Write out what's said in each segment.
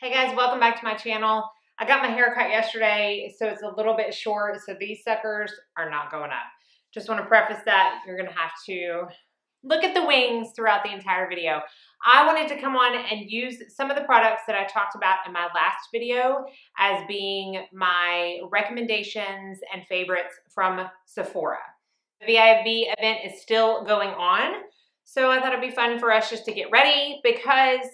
Hey guys, welcome back to my channel. I got my hair cut yesterday, so it's a little bit short, so these suckers are not going up. Just want to preface that you're going to have to look at the wings throughout the entire video. I wanted to come on and use some of the products that I talked about in my last video as being my recommendations and favorites from Sephora. The VIB event is still going on, so I thought it'd be fun for us just to get ready because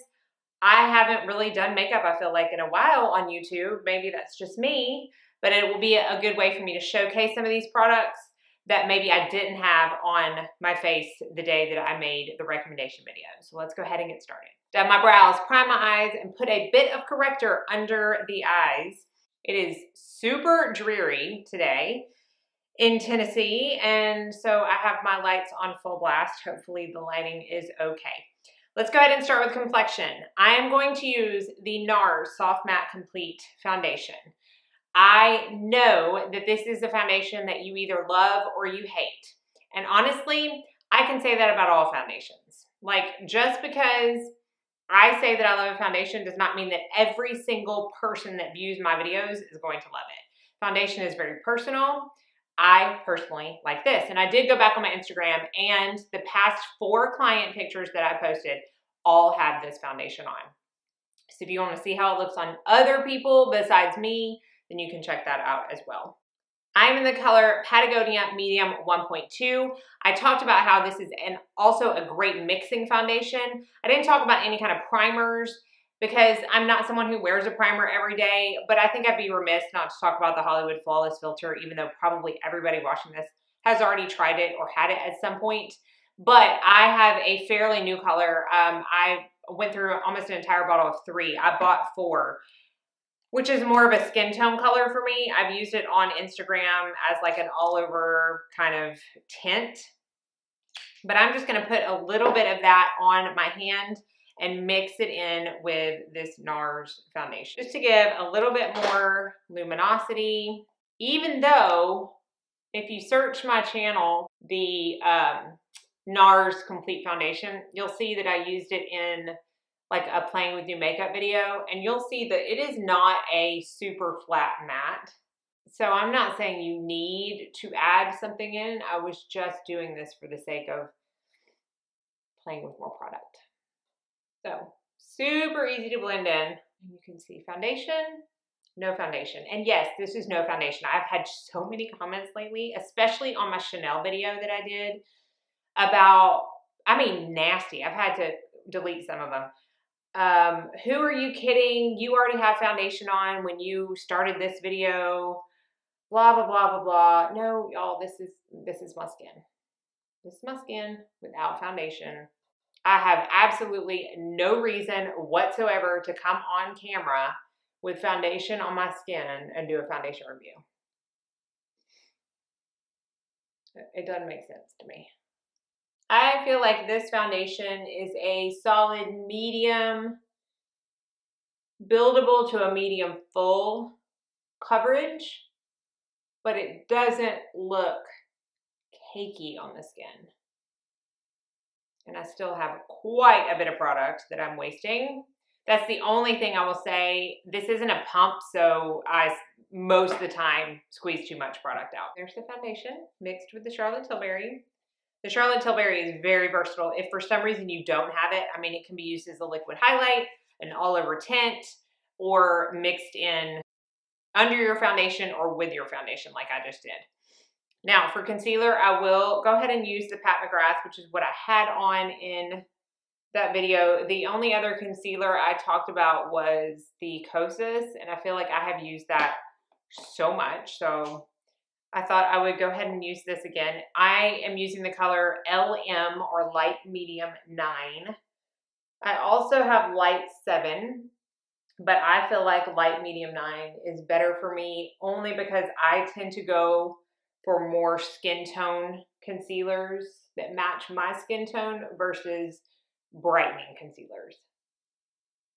I haven't really done makeup, I feel like, in a while on YouTube. Maybe that's just me, but it will be a good way for me to showcase some of these products that maybe I didn't have on my face the day that I made the recommendation video. So let's go ahead and get started. Done my brows, prime my eyes, and put a bit of corrector under the eyes. It is super dreary today in Tennessee, and so I have my lights on full blast. Hopefully the lighting is okay. Let's go ahead and start with complexion. I am going to use the NARS Soft Matte Complete Foundation. I know that this is a foundation that you either love or you hate. And honestly, I can say that about all foundations. Like, just because I say that I love a foundation does not mean that every single person that views my videos is going to love it. Foundation is very personal. I personally like this. And I did go back on my Instagram and the past four client pictures that I posted all have this foundation on. So if you want to see how it looks on other people besides me, then you can check that out as well. I'm in the color Patagonia Medium 1.2. I talked about how this is an, also a great mixing foundation. I didn't talk about any kind of primers because I'm not someone who wears a primer every day, but I think I'd be remiss not to talk about the Hollywood Flawless filter, even though probably everybody watching this has already tried it or had it at some point. But I have a fairly new color. Um, I went through almost an entire bottle of three. I bought four, which is more of a skin tone color for me. I've used it on Instagram as like an all over kind of tint. But I'm just gonna put a little bit of that on my hand and mix it in with this NARS foundation just to give a little bit more luminosity. Even though if you search my channel, the um, NARS Complete Foundation, you'll see that I used it in like a playing with new makeup video and you'll see that it is not a super flat matte. So I'm not saying you need to add something in. I was just doing this for the sake of playing with more product. So super easy to blend in. You can see foundation, no foundation. And yes, this is no foundation. I've had so many comments lately, especially on my Chanel video that I did about, I mean, nasty. I've had to delete some of them. Um, who are you kidding? You already have foundation on when you started this video. Blah, blah, blah, blah, blah. No, y'all, this is, this is my skin. This is my skin without foundation I have absolutely no reason whatsoever to come on camera with foundation on my skin and do a foundation review. It doesn't make sense to me. I feel like this foundation is a solid medium, buildable to a medium full coverage, but it doesn't look cakey on the skin and I still have quite a bit of product that I'm wasting. That's the only thing I will say. This isn't a pump, so I most of the time squeeze too much product out. There's the foundation mixed with the Charlotte Tilbury. The Charlotte Tilbury is very versatile. If for some reason you don't have it, I mean, it can be used as a liquid highlight, an all over tint, or mixed in under your foundation or with your foundation like I just did. Now for concealer, I will go ahead and use the Pat McGrath, which is what I had on in that video. The only other concealer I talked about was the Kosas, and I feel like I have used that so much. So I thought I would go ahead and use this again. I am using the color LM or light medium 9. I also have light 7, but I feel like light medium 9 is better for me only because I tend to go for more skin tone concealers that match my skin tone versus brightening concealers.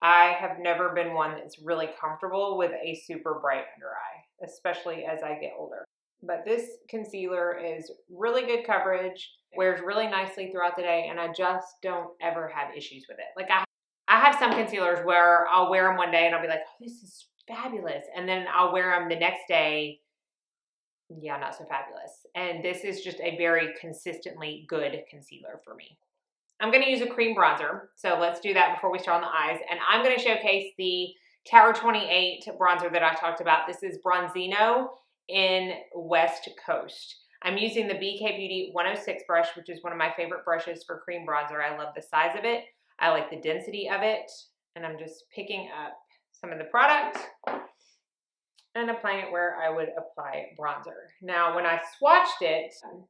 I have never been one that's really comfortable with a super bright under eye, especially as I get older. But this concealer is really good coverage, wears really nicely throughout the day, and I just don't ever have issues with it. Like I I have some concealers where I'll wear them one day and I'll be like, oh, this is fabulous. And then I'll wear them the next day. Yeah, not so fabulous. And this is just a very consistently good concealer for me. I'm going to use a cream bronzer. So let's do that before we start on the eyes. And I'm going to showcase the Tower 28 bronzer that I talked about. This is Bronzino in West Coast. I'm using the BK Beauty 106 brush, which is one of my favorite brushes for cream bronzer. I love the size of it. I like the density of it. And I'm just picking up some of the product and applying it where I would apply bronzer. Now, when I swatched it um,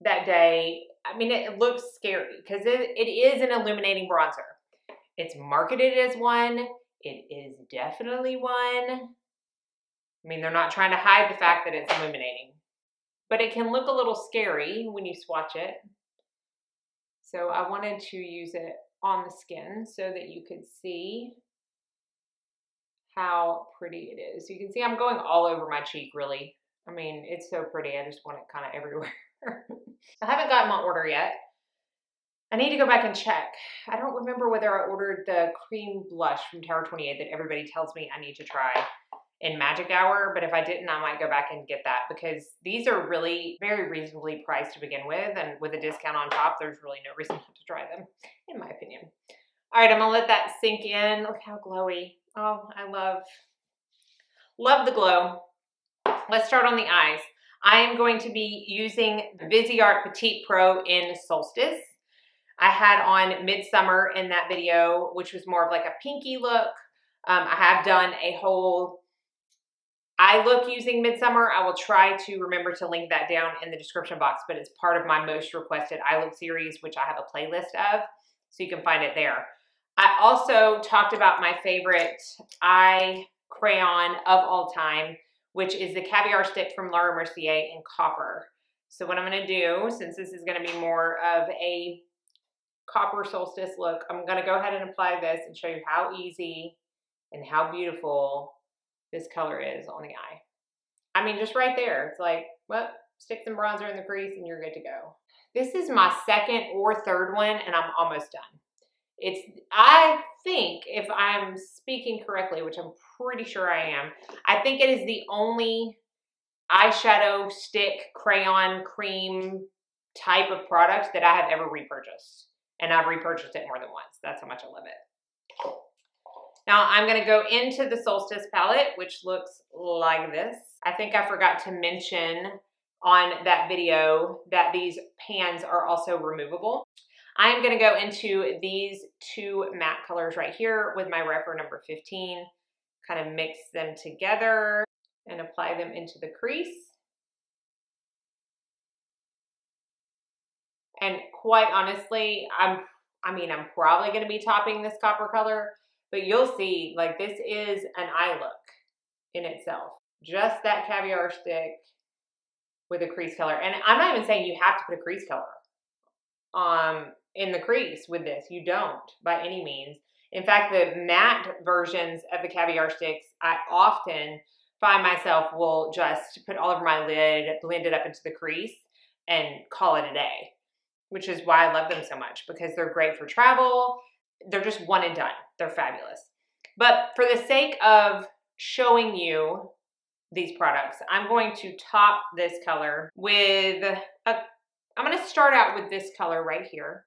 that day, I mean, it looks scary because it, it is an illuminating bronzer. It's marketed as one. It is definitely one. I mean, they're not trying to hide the fact that it's illuminating, but it can look a little scary when you swatch it. So I wanted to use it on the skin so that you could see how pretty it is. You can see I'm going all over my cheek, really. I mean, it's so pretty. I just want it kind of everywhere. I haven't gotten my order yet. I need to go back and check. I don't remember whether I ordered the cream blush from Tower 28 that everybody tells me I need to try in Magic Hour, but if I didn't, I might go back and get that because these are really very reasonably priced to begin with, and with a discount on top, there's really no reason not to try them, in my opinion. All right, I'm gonna let that sink in. Look how glowy. Oh, I love, love the glow. Let's start on the eyes. I am going to be using the Viseart Petite Pro in Solstice. I had on Midsummer in that video, which was more of like a pinky look. Um, I have done a whole eye look using Midsummer. I will try to remember to link that down in the description box, but it's part of my most requested eye look series, which I have a playlist of, so you can find it there. I also talked about my favorite eye crayon of all time, which is the Caviar Stick from Laura Mercier in copper. So what I'm gonna do, since this is gonna be more of a copper solstice look, I'm gonna go ahead and apply this and show you how easy and how beautiful this color is on the eye. I mean, just right there. It's like, well, stick some bronzer in the crease and you're good to go. This is my second or third one and I'm almost done. It's, I think, if I'm speaking correctly, which I'm pretty sure I am, I think it is the only eyeshadow stick, crayon, cream type of product that I have ever repurchased. And I've repurchased it more than once. That's how much I love it. Now I'm gonna go into the Solstice palette, which looks like this. I think I forgot to mention on that video that these pans are also removable. I am gonna go into these two matte colors right here with my Rephr number 15, kind of mix them together and apply them into the crease. And quite honestly, I'm, I mean, I'm probably gonna be topping this copper color, but you'll see, like this is an eye look in itself. Just that caviar stick with a crease color. And I'm not even saying you have to put a crease color um, in the crease with this. You don't by any means. In fact, the matte versions of the caviar sticks, I often find myself will just put all over my lid, blend it up into the crease, and call it a day, which is why I love them so much because they're great for travel they're just one and done. They're fabulous. But for the sake of showing you these products, I'm going to top this color with a, I'm going to start out with this color right here.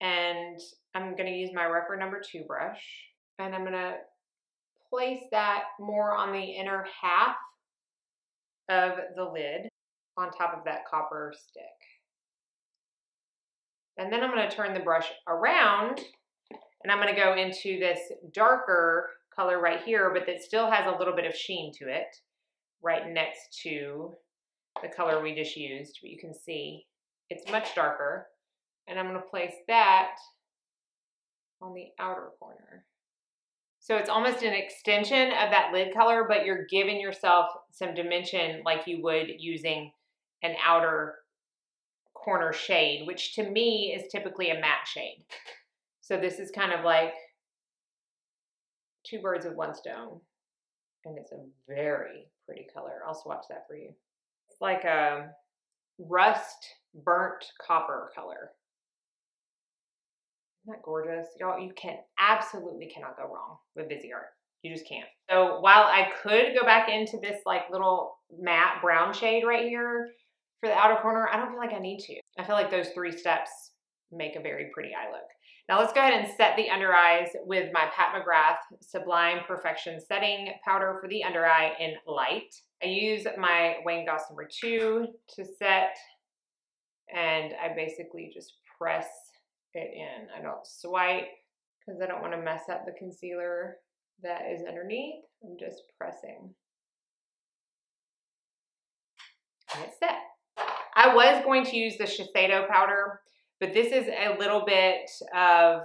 And I'm going to use my Rephr number two brush. And I'm going to place that more on the inner half of the lid on top of that copper stick. And then I'm going to turn the brush around and I'm going to go into this darker color right here, but that still has a little bit of sheen to it right next to the color we just used. But you can see it's much darker. And I'm going to place that on the outer corner. So it's almost an extension of that lid color, but you're giving yourself some dimension like you would using an outer corner shade, which to me is typically a matte shade. So this is kind of like two birds with one stone. And it's a very pretty color. I'll swatch that for you. It's like a rust burnt copper color. Isn't that gorgeous? Y'all, you can absolutely cannot go wrong with Viseart. You just can't. So while I could go back into this like little matte brown shade right here for the outer corner, I don't feel like I need to. I feel like those three steps make a very pretty eye look. Now let's go ahead and set the under eyes with my Pat McGrath Sublime Perfection Setting Powder for the under eye in light. I use my Wayne Goss number two to set and I basically just press it in. I don't swipe because I don't want to mess up the concealer that is underneath. I'm just pressing. And it's set. I was going to use the Shiseido powder, but this is a little bit of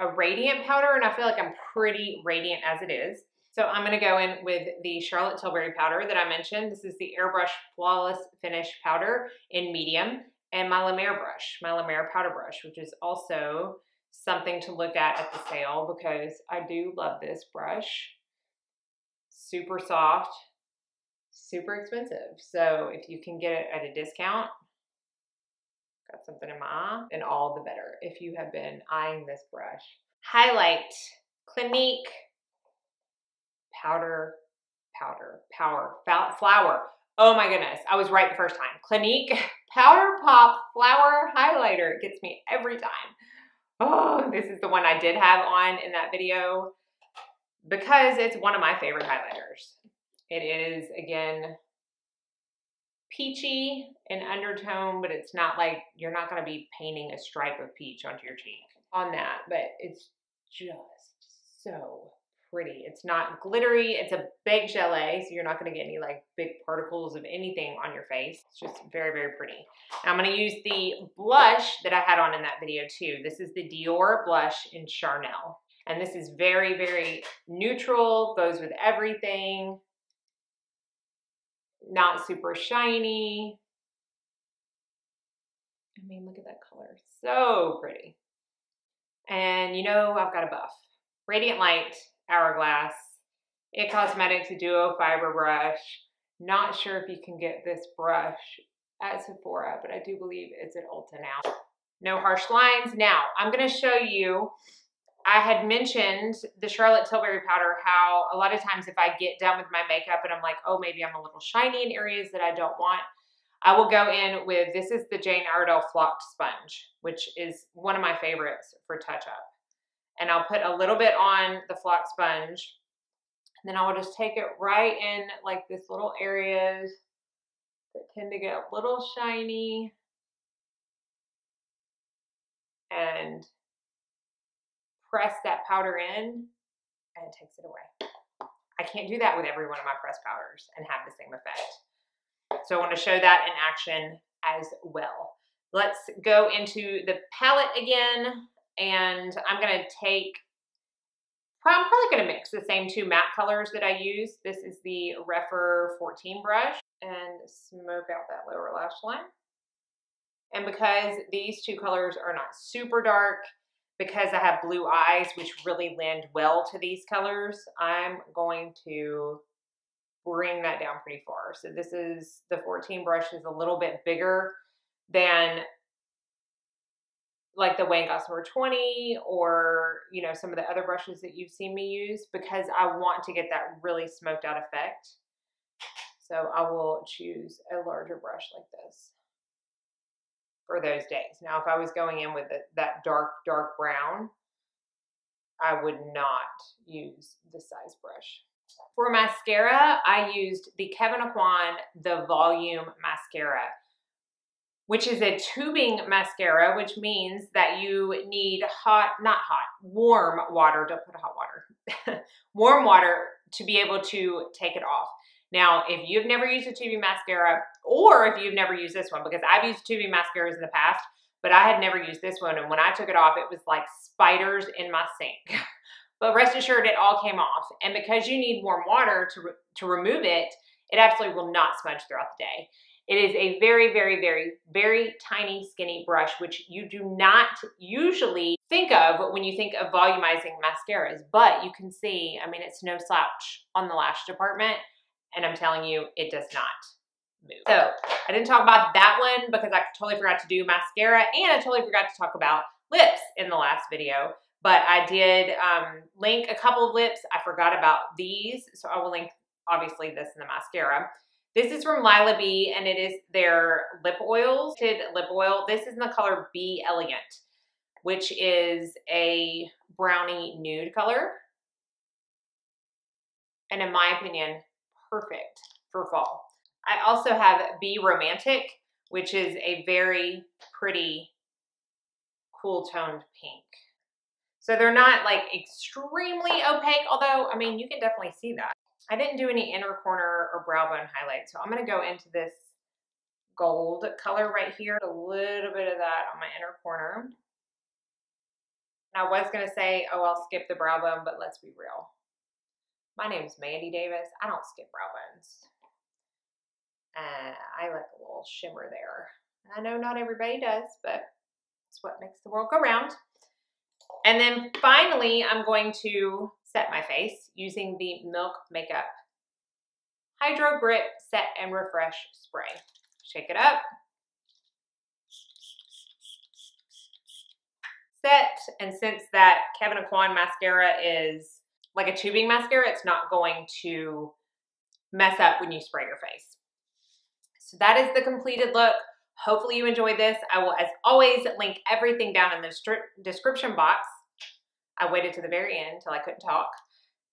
a radiant powder and I feel like I'm pretty radiant as it is. So I'm going to go in with the Charlotte Tilbury powder that I mentioned. This is the Airbrush Flawless Finish powder in medium and my La Mer brush, my La Mer powder brush, which is also something to look at at the sale because I do love this brush. Super soft, super expensive. So if you can get it at a discount, got something in my eye, then all the better if you have been eyeing this brush. Highlight, Clinique, powder, powder, power, flower. Oh my goodness, I was right the first time. Clinique Powder Pop Flower Highlighter. It gets me every time. Oh, this is the one I did have on in that video because it's one of my favorite highlighters. It is, again, peachy in undertone, but it's not like you're not going to be painting a stripe of peach onto your cheek on that, but it's just so pretty. It's not glittery. It's a big gelée, so you're not going to get any like big particles of anything on your face. It's just very, very pretty. Now I'm going to use the blush that I had on in that video too. This is the Dior blush in Charnel. And this is very, very neutral, goes with everything. Not super shiny. I mean, look at that color. So pretty. And you know, I've got a buff. Radiant Light Hourglass, It Cosmetics Duo Fiber Brush. Not sure if you can get this brush at Sephora, but I do believe it's at Ulta now. No harsh lines. Now, I'm going to show you, I had mentioned the Charlotte Tilbury powder, how a lot of times if I get done with my makeup and I'm like, oh, maybe I'm a little shiny in areas that I don't want, I will go in with, this is the Jane Iredale Flocked Sponge, which is one of my favorites for touch-up and I'll put a little bit on the flock sponge. And then I'll just take it right in like this little areas that tend to get a little shiny and press that powder in and it takes it away. I can't do that with every one of my pressed powders and have the same effect. So I want to show that in action as well. Let's go into the palette again and I'm gonna take, I'm probably gonna mix the same two matte colors that I use. This is the Rephr 14 brush and smoke out that lower lash line. And because these two colors are not super dark, because I have blue eyes, which really lend well to these colors, I'm going to bring that down pretty far. So this is, the 14 brush is a little bit bigger than like the Wayne Gossamer 20 or, you know, some of the other brushes that you've seen me use because I want to get that really smoked out effect. So I will choose a larger brush like this for those days. Now, if I was going in with the, that dark, dark brown, I would not use the size brush. For mascara, I used the Kevyn Aucoin The Volume Mascara which is a tubing mascara, which means that you need hot, not hot, warm water, don't put hot water, warm water to be able to take it off. Now, if you've never used a tubing mascara, or if you've never used this one, because I've used tubing mascaras in the past, but I had never used this one, and when I took it off, it was like spiders in my sink. but rest assured, it all came off. And because you need warm water to, re to remove it, it absolutely will not smudge throughout the day. It is a very, very, very, very tiny, skinny brush, which you do not usually think of when you think of volumizing mascaras, but you can see, I mean, it's no slouch on the lash department, and I'm telling you, it does not move. So I didn't talk about that one because I totally forgot to do mascara, and I totally forgot to talk about lips in the last video, but I did um, link a couple of lips. I forgot about these, so I will link obviously this in the mascara. This is from Lilah B, and it is their lip oils, lip oil. This is in the color Be Elegant, which is a brownie nude color. And in my opinion, perfect for fall. I also have Be Romantic, which is a very pretty cool toned pink. So they're not like extremely opaque, although, I mean, you can definitely see that. I didn't do any inner corner or brow bone highlight, so I'm going to go into this gold color right here. A little bit of that on my inner corner. And I was going to say, oh, I'll skip the brow bone, but let's be real. My name is Mandy Davis. I don't skip brow bones. Uh, I like a little shimmer there. I know not everybody does, but it's what makes the world go round. And then finally, I'm going to set my face using the Milk Makeup Hydro Grip Set and Refresh Spray. Shake it up. Set, and since that Kevyn Aucoin mascara is like a tubing mascara, it's not going to mess up when you spray your face. So that is the completed look. Hopefully you enjoyed this. I will, as always, link everything down in the description box. I waited to the very end until I couldn't talk.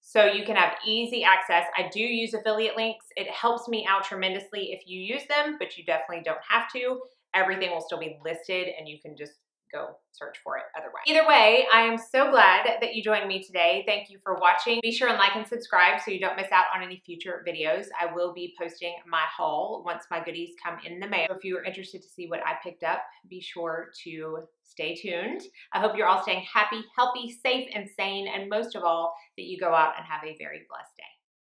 So you can have easy access. I do use affiliate links. It helps me out tremendously if you use them, but you definitely don't have to. Everything will still be listed and you can just go search for it otherwise. Either way, I am so glad that you joined me today. Thank you for watching. Be sure and like and subscribe so you don't miss out on any future videos. I will be posting my haul once my goodies come in the mail. If you are interested to see what I picked up, be sure to stay tuned. I hope you're all staying happy, healthy, safe, and sane, and most of all, that you go out and have a very blessed